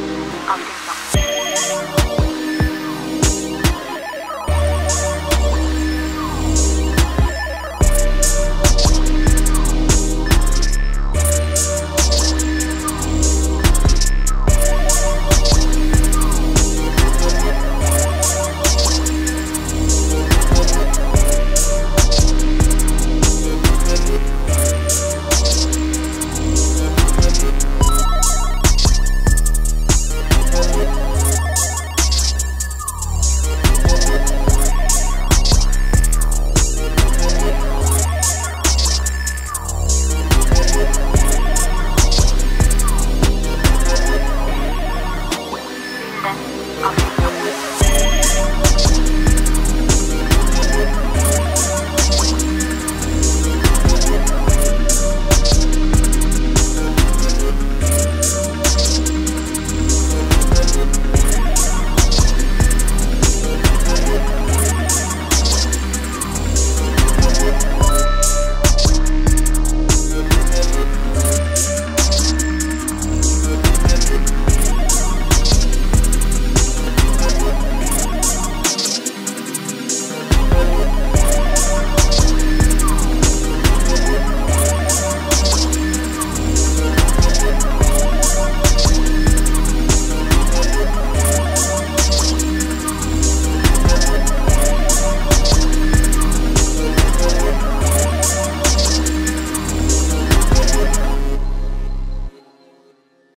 of design. of